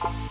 Bye.